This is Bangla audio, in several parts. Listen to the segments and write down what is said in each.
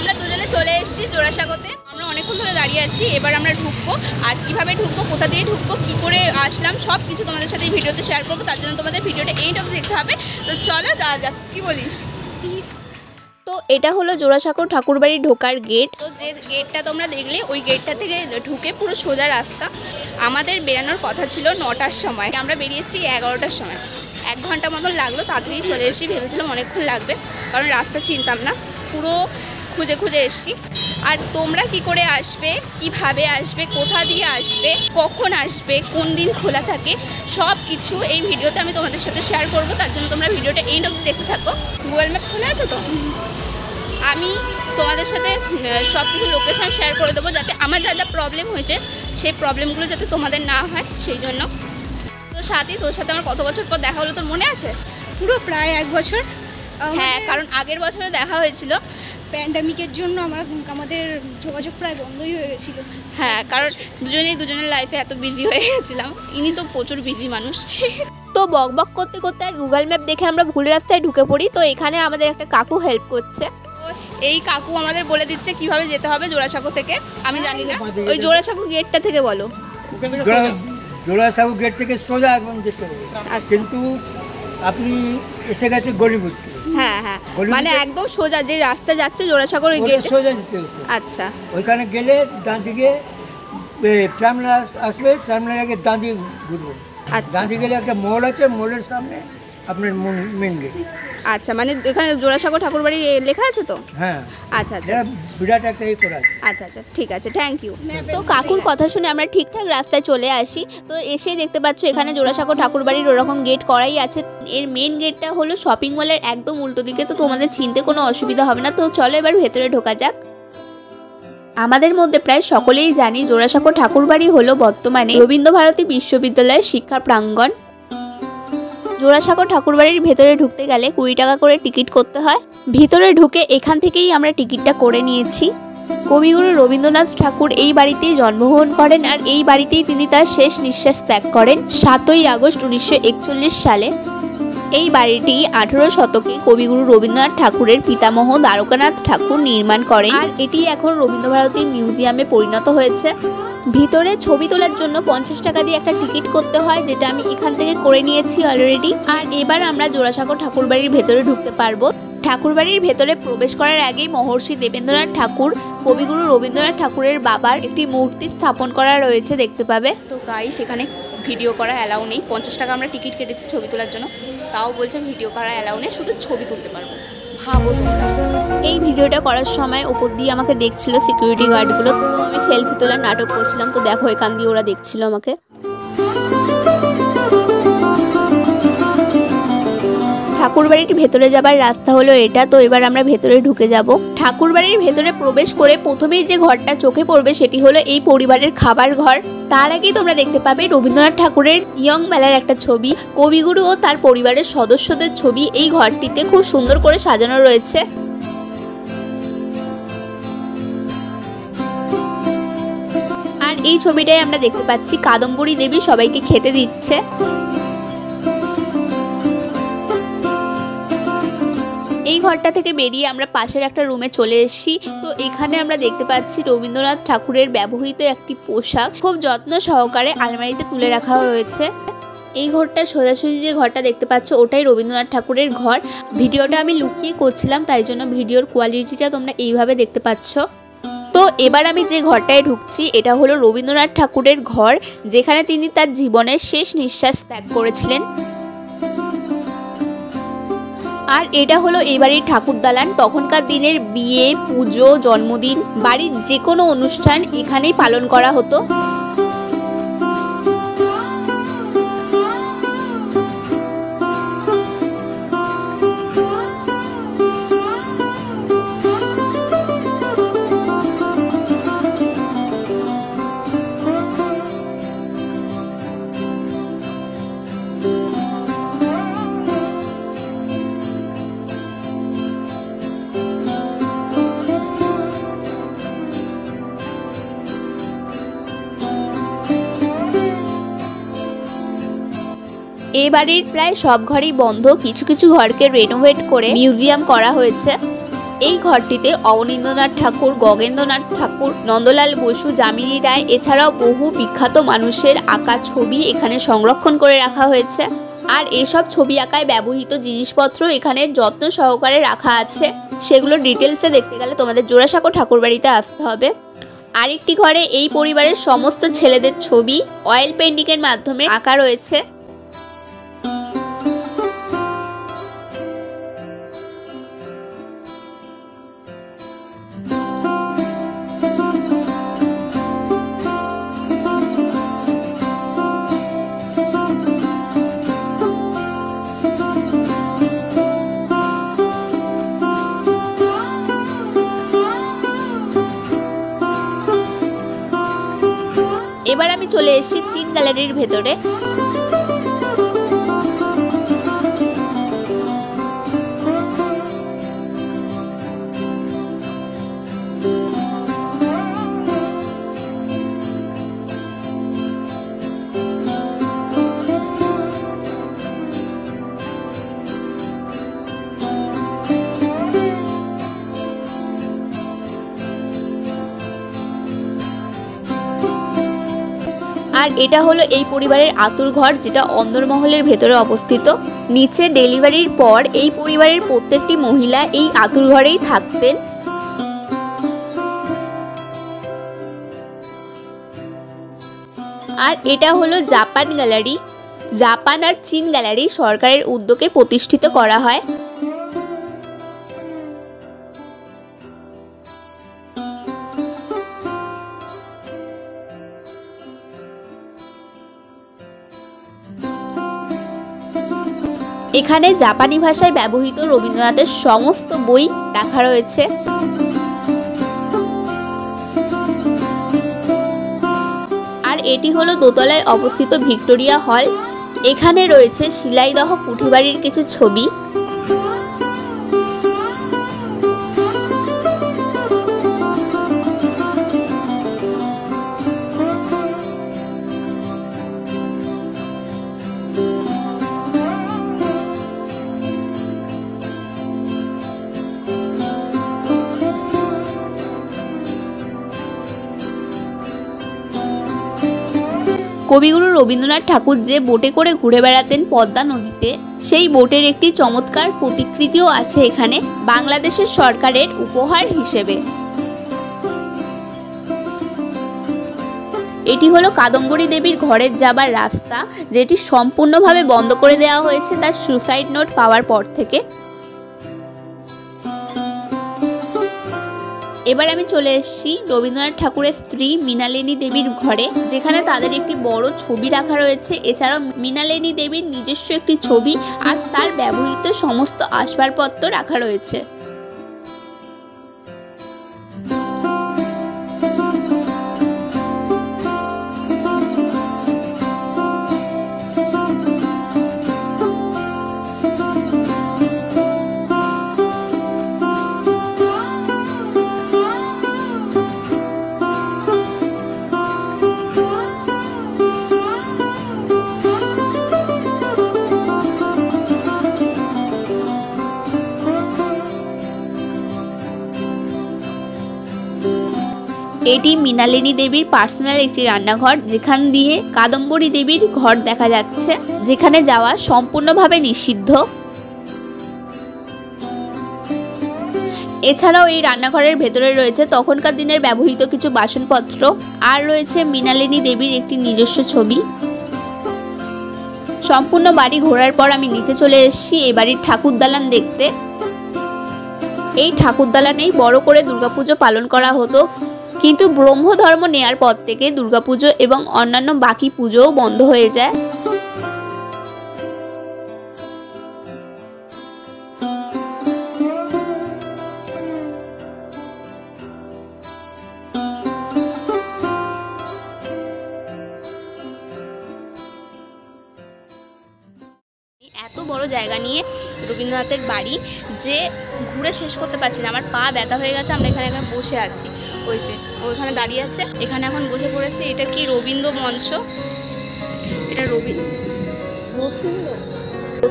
আমরা দুজনে চলে এসেছি জোড়াসাঁকোতে। আমরা অনেকক্ষণ ধরে দাঁড়িয়ে আছি এবার আমরা ঢুকবো। আর কীভাবে ঢুকবো কোথা দিয়ে ঢুকবো কী করে আসলাম সব কিছু তোমাদের সাথে এই ভিডিওতে শেয়ার করব। তার জন্য তোমাদের ভিডিওটা এই অবধি দেখতে হবে। তো চলো যা যাক কী বলিস? প্লিজ তো এটা হলো জোড়াসাঁকো ঠাকুরবাড়ি ঢোকার গেট তো যে গেটটা তোমরা দেখলে ওই গেটটা থেকে ঢুকে পুরো সোজা রাস্তা। আমাদের বেরানোর কথা ছিল নটার সময়। আমরা বেরিয়েছি এগারোটার সময়। এক ঘণ্টা মতন লাগল তাড়াতাড়ি চলে এসেছি ভেবেছিলাম অনেকক্ষণ লাগবে কারণ রাস্তা চিনতাম না। পুরো খুঁজে খুঁজে এসেছি। আর তোমরা কি করে আসবে কীভাবে আসবে কোথা দিয়ে আসবে কখন আসবে কোন দিন খোলা থাকে সব কিছু এই ভিডিওতে আমি তোমাদের সাথে শেয়ার করব। তার জন্য তোমরা ভিডিওটা এই অবধি দেখতে থাকো। গুগল ম্যাপ খোলা আছে তো? আমি তোমাদের সাথে সব কিছু লোকেশান শেয়ার করে দেবো যাতে আমার যা যা প্রবলেম হয়েছে সেই প্রবলেমগুলো যাতে তোমাদের না হয় সেই জন্য। তো সাথী তোর সাথে আমার কত বছর পর দেখা হলো তোর মনে আছে? পুরো প্রায় এক বছর। হ্যাঁ কারণ আগের বছরে দেখা হয়েছিল। প্যান্ডামিকের জন্য আমরা আমাদের যোগাযোগ প্রায় বন্ধই হয়ে গেছিল। হ্যাঁ কারণ দুজনেই দুজনের লাইফে এত বিজি হয়ে গেছিলাম। ইনি তো প্রচুর বিজি মানুষ। তো বক বক করতে করতে আর গুগল ম্যাপ দেখে আমরা ভুল রাস্তায় ঢুকে পড়ি তো এখানে আমাদের একটা কাকু হেল্প করছে। তো এই কাকু আমাদের বলে দিচ্ছে কীভাবে যেতে হবে জোড়াসাঁকো থেকে। আমি জানি না। ওই জোড়াসাঁকো গেটটা থেকে বলো। জোড়াসাহু গেট থেকে সোজা একদম যেতে হবে। আচ্ছা। কিন্তু আপনি এসে গেছে গলিপুরতে হ্যাঁ হ্যাঁ। মানে একদম সোজা যে রাস্তা যাচ্ছে জোড়াসাগর ওই সোজা যেতে হতো। আচ্ছা। ওইখানে গেলে ডান দিকে ট্রামলার আসবে ট্রামলার আগে ডান দিকে ঘুরবো। আচ্ছা। ডান দিকে গেলে একটা মল আছে মলের সামনে আপনার মেন গেট আচ্ছা মানে এখানে জোড়াসাঁকো ঠাকুর বাড়ি লেখা আছে তো? হ্যাঁ। আচ্ছা আচ্ছা। বিরাট একটা করা আছে। আচ্ছা আচ্ছা ঠিক আছে থ্যাংক ইউ তো কাকুর কথা শুনে আমরা ঠিকঠাক রাস্তায় চলে আসি। তো এসে দেখতে পাচ্ছ এখানে জোড়াসাঁকো ঠাকুর বাড়ির ওরকম গেট করাই আছে। এর মেন গেটটা হলো শপিং মলের একদম উল্টো দিকে। তো তোমাদের চিনতে কোনো অসুবিধা হবে না। তো চলো এবার ভেতরে ঢোকা যাক। আমাদের মধ্যে প্রায় সকলেই জানি জোড়াসাঁকো ঠাকুরবাড়ি হলো বর্তমানে রবীন্দ্রভারতী বিশ্ববিদ্যালয়ের শিক্ষা প্রাঙ্গণ। জোড়াসাঁকো ঠাকুরবাড়ির ভেতরে ঢুকতে গেলে কুড়ি টাকা করে টিকিট করতে হয়। ভিতরে ঢুকে এখান থেকেই আমরা টিকিটটা করে নিয়েছি। কবিগুরু রবীন্দ্রনাথ ঠাকুর এই বাড়িতেই জন্মগ্রহণ করেন আর এই বাড়িতেই তিনি তার শেষ নিঃশ্বাস ত্যাগ করেন সাতই আগস্ট উনিশশো একচল্লিশ সালে। এই বাড়িটি আঠেরো শতকে কবিগুরু রবীন্দ্রনাথ ঠাকুরের পিতামহ দ্বারকানাথ ঠাকুর নির্মাণ করেন। আর এটি এখন রবীন্দ্রভারতী মিউজিয়ামে পরিণত হয়েছে। ভিতরে ছবি তোলার জন্য পঞ্চাশ টাকা দিয়ে একটা টিকিট করতে হয়, যেটা আমি এখান থেকে করে নিয়েছি অলরেডি আর এবার আমরা জোড়াসাঁকো ঠাকুরবাড়ির ভেতরে ঢুকতে পারব। ঠাকুরবাড়ির ভেতরে প্রবেশ করার আগেই মহর্ষি দেবেন্দ্রনাথ ঠাকুর, কবিগুরু রবীন্দ্রনাথ ঠাকুরের বাবার একটি মূর্তি স্থাপন করা রয়েছে, দেখতে পাবে। তো গাই সেখানে ভিডিও করা অ্যালাউ নেই। পঞ্চাশ টাকা আমরা টিকিট কেটেছি ছবি তোলার জন্য। তাও বলছে ভিডিও করা অ্যালাউ নেই, শুধু ছবি তুলতে পারব। ভাবো তোমরা। এই ভিডিওটা করার সময় ওপর দিয়ে আমাকে দেখছিল সিকিউরিটি গার্ডগুলো তো আমি সেলফি তোলার নাটক করছিলাম, তো দেখো এখান দিয়ে ওরা দেখছিল আমাকে। ঠাকুরবাড়ির ভেতরে যাবার রাস্তা হলো এটা, তো এবার আমরা ভেতরে ঢুকে যাব। ঠাকুরবাড়ির ভেতরে প্রবেশ করে প্রথমেই যে ঘরটা চোখে পড়বে সেটি হলো এই পরিবারের খাবার ঘর। তার আগেই তোমরা দেখতে পাবে রবীন্দ্রনাথ ঠাকুরের ইয়ং মেলার একটা ছবি, কবিগুরু ও তার পরিবারের সদস্যদের ছবি। এই ঘরটিতে খুব সুন্দর করে সাজানো রয়েছে। এই ছবিটাই আমরা দেখতে পাচ্ছি। কাদম্বরী দেবী সবাইকে খেতে দিচ্ছে। এই ঘরটা থেকে বেরিয়ে আমরা পাশের একটা রুমে চলে এসেছি। তো এখানে আমরা দেখতে পাচ্ছি রবীন্দ্রনাথ ঠাকুরের ব্যবহৃত একটি পোশাক। খুব যত্ন সহকারে আলমারিতে তুলে রাখা রয়েছে। এই ঘরটা সোজাসুজি যে ঘরটা দেখতে পাচ্ছ, ওটাই রবীন্দ্রনাথ ঠাকুরের ঘর। ভিডিওটা আমি লুকিয়ে করছিলাম, তাই জন্য ভিডিওর কোয়ালিটিটা তোমরা এইভাবে দেখতে পাচ্ছ। তো এবার আমি যে ঘরটায় ঢুকছি, এটা হলো রবীন্দ্রনাথ ঠাকুরের ঘর, যেখানে তিনি তার জীবনের শেষ নিঃশ্বাস ত্যাগ করেছিলেন। আর এটা হলো এই বাড়ির ঠাকুর দালান। তখনকার দিনের বিয়ে, পুজো, জন্মদিন, বাড়ির যে কোনো অনুষ্ঠান এখানেই পালন করা হতো। এই বাড়ির প্রায় সব ঘরই বন্ধ। কিছু কিছু ঘরকে রেনোভেট করে মিউজিয়াম করা হয়েছে। এই ঘরটিতে অবনীন্দ্রনাথ ঠাকুর, গগেন্দ্রনাথ ঠাকুর, নন্দলাল বসু, যামিনী রায় এছাড়াও বহু বিখ্যাত মানুষের আঁকা ছবি এখানে সংরক্ষণ করে রাখা হয়েছে। আর এসব ছবি আঁকায় ব্যবহৃত জিনিসপত্র এখানে যত্ন সহকারে রাখা আছে। সেগুলো ডিটেলসে দেখতে গেলে তোমাদের জোড়াসাঁকো ঠাকুরবাড়িতে আসতে হবে। আরেকটি ঘরে এই পরিবারের সমস্ত ছেলেদের ছবি অয়েল পেন্টিংয়ের মাধ্যমে আঁকা রয়েছে। গ্যালারির ভেতরে আর এটা হলো এই পরিবারের আতুর ঘর যেটা অন্দরমহলের ভেতরে অবস্থিত। নিচে ডেলিভারির পর এই পরিবারের প্রত্যেকটি মহিলা এই আতুর ঘরেই থাকতেন। আর এটা হলো জাপান গ্যালারি। জাপান আর চীন গ্যালারি সরকারের উদ্যোগে প্রতিষ্ঠিত করা হয়। এখানে জাপানি ভাষায় ব্যবহৃত রবীন্দ্রনাথের সমস্ত বই রাখা রয়েছে। আর এটি হলো দোতলায় অবস্থিত ভিক্টোরিয়া হল। এখানে রয়েছে শিলাইদহ কুঠিবাড়ির কিছু ছবি। কবিগুরু রবীন্দ্রনাথ ঠাকুর যে বোটে করে ঘুরে বেড়াতেন পদ্মা নদীতে, সেই বোটের একটি চমৎকার প্রতিকৃতিও আছে এখানে, বাংলাদেশের সরকারের উপহার হিসেবে। এটি হলো কাদম্বরী দেবীর ঘরের যাবার রাস্তা, যেটি সম্পূর্ণভাবে বন্ধ করে দেওয়া হয়েছে তার সুসাইড নোট পাওয়ার পর থেকে। এবার আমি চলে এসেছি রবীন্দ্রনাথ ঠাকুরের স্ত্রী মৃণালিনী দেবীর ঘরে, যেখানে তাদের একটি বড় ছবি রাখা রয়েছে। এছাড়াও মৃণালিনী দেবীর নিজস্ব একটি ছবি আর তার ব্যবহৃত সমস্ত আসবাবপত্র রাখা রয়েছে। এটি মৃণালিনী দেবীর পার্সোনাল একটি রান্নাঘর, যেখান দিয়ে কাদম্বরী দেবীর ঘর দেখা যাচ্ছে, যেখানে যাওয়া সম্পূর্ণভাবে নিষিদ্ধ। এছাড়াও এই রান্নাঘরের ভেতরে রয়েছে তখনকার দিনের ব্যবহৃত কিছু বাসনপত্র, আর রয়েছে মৃণালিনী দেবীর একটি নিজস্ব ছবি। সম্পূর্ণ বাড়ি ঘোরার পর আমি নিচে চলে এসেছি এই বাড়ির ঠাকুর দালান দেখতে। এই ঠাকুর দালানেই বড় করে দুর্গাপুজো পালন করা হতো। কিন্তু ব্রহ্ম ধর্ম নেয়ার পর থেকে দুর্গাপুজো এবং অন্যান্য বাকি পুজোও বন্ধ হয়ে যায়। এত বড় জায়গা নিয়ে রবীন্দ্রনাথের বাড়ি যে ঘুরে শেষ করতে পারছি না। আমার পা ব্যথা হয়ে গেছে, আমরা এখানে এখানে বসে আছি। ওই যে ওইখানে দাঁড়িয়ে আছে। এখানে এখন বসে পড়েছি এটা কি রবীন্দ্র মঞ্চ? এটা রবি রবীন্দ্র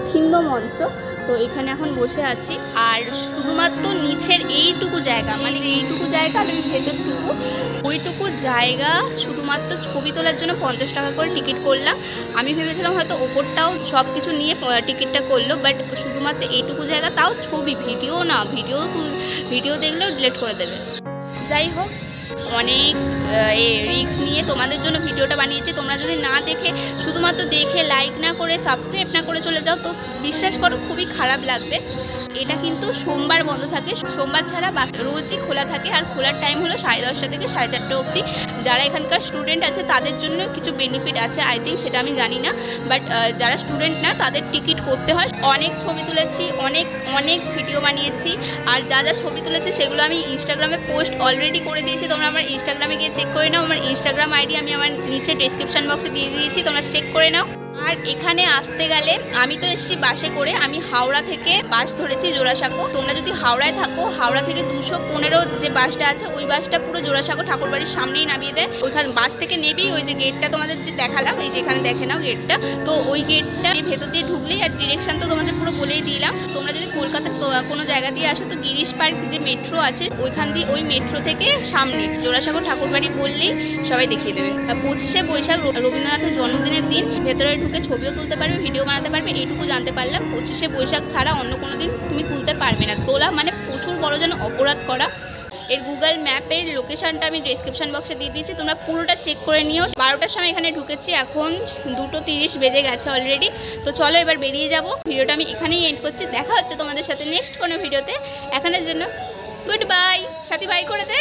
থিন্দ মঞ্চ। তো এখানে এখন বসে আছি। আর শুধুমাত্র নিচের এইটুকু জায়গা মানে এইটুকু জায়গা আর ওই ভেতরটুকু। ওইটুকু জায়গা শুধুমাত্র ছবি তোলার জন্য পঞ্চাশ টাকা করে টিকিট করলাম। আমি ভেবেছিলাম হয়তো ওপরটাও সব কিছু নিয়ে টিকিটটা করল বাট শুধুমাত্র এইটুকু জায়গা তাও ছবি ভিডিও না ভিডিও তুল ভিডিও দেখলেও ডিলেট করে দেবে। যাই হোক অনেক রিক্স নিয়ে তোমাদের জন্য ভিডিওটা বানিয়েছি। তোমরা যদি না দেখে শুধুমাত্র দেখে লাইক না করে সাবস্ক্রাইব না করে চলে যাও, তো বিশ্বাস করো খুবই খারাপ লাগবে। এটা কিন্তু সোমবার বন্ধ থাকে। সোমবার ছাড়া রোজই খোলা থাকে আর খোলার টাইম হলো সাড়ে দশটা থেকে সাড়ে চারটে অবধি। যারা এখানকার স্টুডেন্ট আছে, তাদের জন্য কিছু বেনিফিট আছে আই থিঙ্ক সেটা আমি জানি না। বাট যারা স্টুডেন্ট না, তাদের টিকিট করতে হয়। অনেক ছবি তুলেছি, অনেক অনেক ভিডিও বানিয়েছি। আর যা যা ছবি তুলেছি, সেগুলো আমি ইনস্টাগ্রামে পোস্ট অলরেডি করে দিয়েছি। তোমরা আমার ইনস্টাগ্রামে গিয়ে চেক করে নাও। আমার ইনস্টাগ্রাম আইডি আমি আমার নিচে ডেসক্রিপশন বক্সে দিয়ে দিয়েছি। তোমরা চেক করে নাও। আর এখানে আসতে গেলে আমি তো এসেছি বাসে করে, আমি হাওড়া থেকে বাস ধরেছি জোড়াসাঁকো। তোমরা যদি হাওড়ায় থাকো, হাওড়া থেকে দুশো পনেরো যে বাসটা আছে, ওই বাসটা পুরো জোড়াসাঁকো ঠাকুরবাড়ির সামনেই নামিয়ে দেয়। ওইখানে বাস থেকে নেবেই ওই যে গেটটা তোমাদের যে দেখালাম, এই যে এখানে দেখে নাও গেটটা তো ওই গেটটা ভেতর দিয়ে ঢুকলেই আর ডিরেকশন তো তোমাদের পুরো বলেই দিলাম। তোমরা যদি কলকাতার কোনো জায়গা দিয়ে আসো, তো গিরিশ পার্ক যে মেট্রো আছে, ওইখান দিয়ে ওই মেট্রো থেকে সামনে জোড়াসাঁকো ঠাকুরবাড়ি বললেই সবাই দেখিয়ে দেবে। পঁচিশে বৈশাখ রবীন্দ্রনাথের জন্মদিনের দিন ভেতরে ঢুকে ছবিও তুলতে পারবে ভিডিও বানাতে পারবে, এইটুকু জানতে পারলাম। পঁচিশে বৈশাখ ছাড়া অন্য কোনো দিন তুমি তুলতে পারবে না। তোলা মানে প্রচুর বড় যেন অপরাধ করা। এর গুগল ম্যাপের লোকেশানটা আমি ডেসক্রিপশন বক্সে দিয়ে দিয়েছি। তোমরা পুরোটা চেক করে নিও। বারোটার সময় এখানে ঢুকেছি। এখন দুটো তিরিশ বেজে গেছে অলরেডি তো চলো এবার বেরিয়ে যাব। ভিডিওটা আমি এখানেই এন্ড করছি। দেখা হচ্ছে তোমাদের সাথে নেক্সট কোনো ভিডিওতে এখনের জন্য গুড বাই সাথী বাই করে দে।